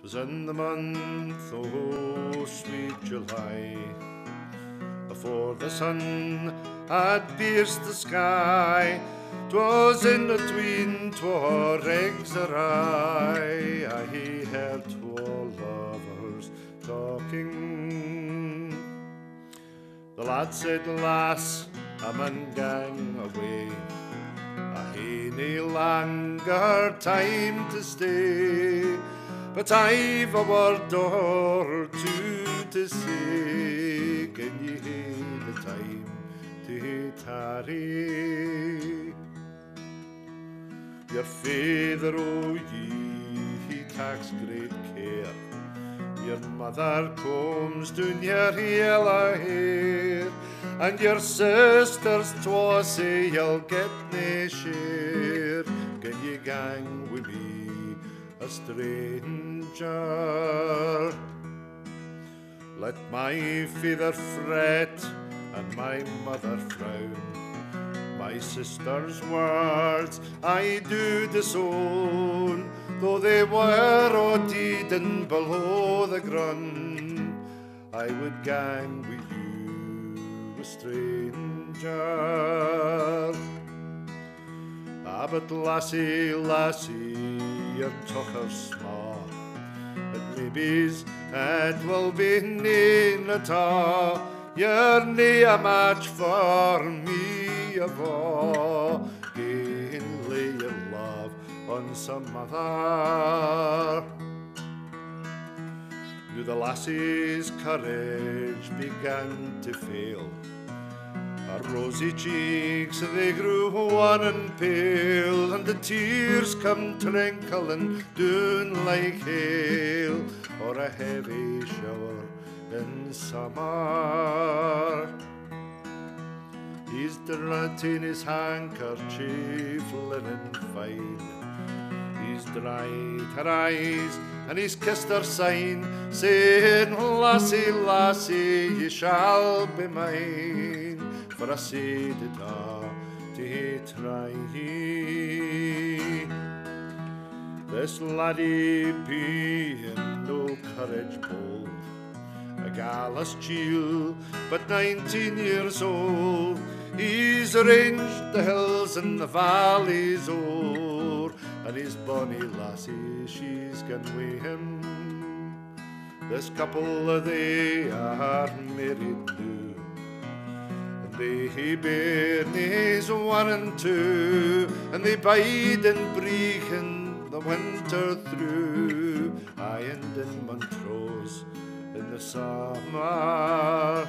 'Twas in the month, oh sweet July, before the sun had pierced the sky. 'Twas in between twa rigs o' rye, I heard twa lovers talking. The lad said, Lass, a man gang away. I hae nae longer time to stay, but I've a word or two to say. Can ye hae the time to tarry? Your father, oh ye, he takes great care. Your mother comes down your yellow hair, and your sisters twa say you'll get nae share. Can ye gang with me, a stranger? Let my father fret and my mother frown. My sister's words I do disown, though they were o' deed and below the ground. I would gang with you, a stranger. But lassie, lassie, your tucker small. But maybe's it will be nane at all. You're nae a match for me of all. Gain lay your love on some other. Knew the lassie's courage began to fail. Rosy cheeks they grew wan and pale, and the tears come trinkling down like hail, or a heavy shower in summer. He's in his handkerchief linen fine. He's dried her eyes and he's kissed her sign, saying, Lassie, lassie, ye shall be mine. For a to try. This laddie being no courage bold, a gallus chiel, but nineteen years old. He's ranged the hills and the valleys o'er, and his bonny lassie, she's gone with him. This couple, they are married new, they bear names one and two, and they bide in Brechin the winter through, I and in Montrose in the summer.